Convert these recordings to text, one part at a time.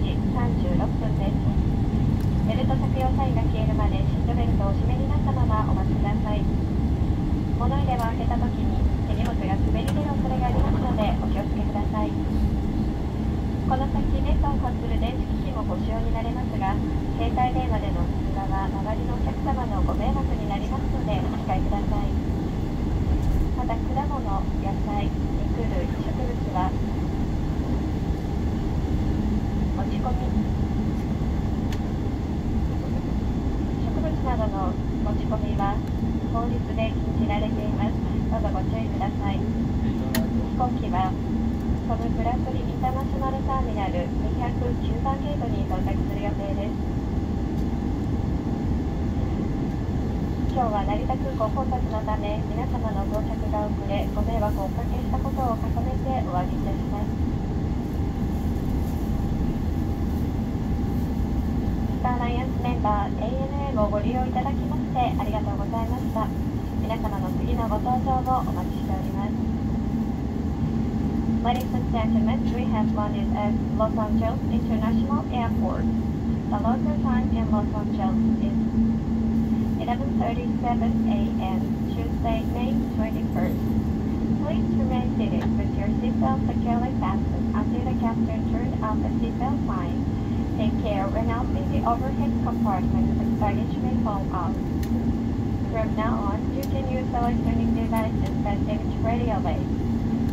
時36分ですベルト着用サインが消えるまでシートベルトをお締めになったままお待ちください。物入れを開けた時に手荷物が滑り出る恐れがありますのでお気をつけください。この先ネットを発する電子機器もご使用になれますが携帯電話での通話は周りのお客様のご迷惑になりますので今日は成田空港混雑のため皆様の到着が遅れご迷惑をおかけしたことを重ねてお詫びいたします。スターライアンスメンバー ANA をご利用いただきましてありがとうございました皆様の次のご搭乗をお待ちしております。Ladies and gentlemen, we have landed at Los Angeles International Airport. The local time in Los Angeles is 11.37 a.m. Tuesday, May 21st. Please remain seated with your seatbelt securely fastened until the captain turned off the seatbelt sign. Take care when out in the overhead compartment as baggage may fall out. From now on, you can use electronic devices that emit radio waves.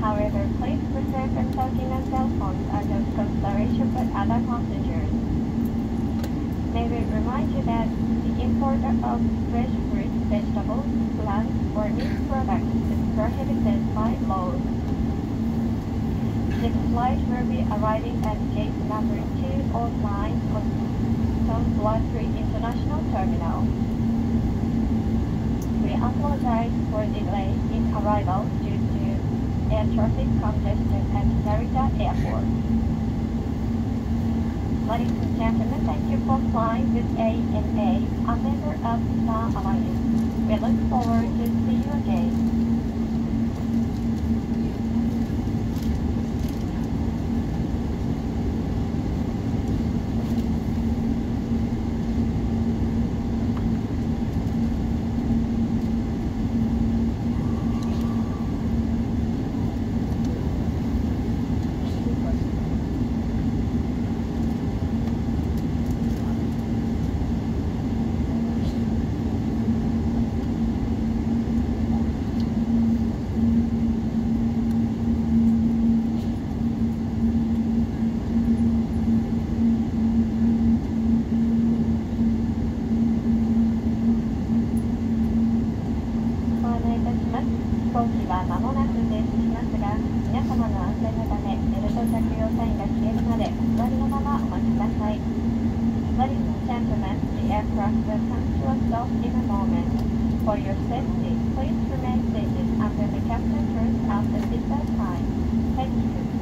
However, please refrain from talking on cell phones of consideration for other passengers. That the import of fresh fruit, vegetables, plants, or meat products is prohibited by law. This flight will be arriving at gate number 209 on Street International Terminal. We apologize for delay in arrival due to air traffic congestion at Narita Airport. Ladies and gentlemen, thank you for flying with ANA, a member of Star Alliance. We look forward to see you again. the aircraft will come to in a moment. For your safety, please remain seated until the captain turns out the seatbelt sign. Thank you.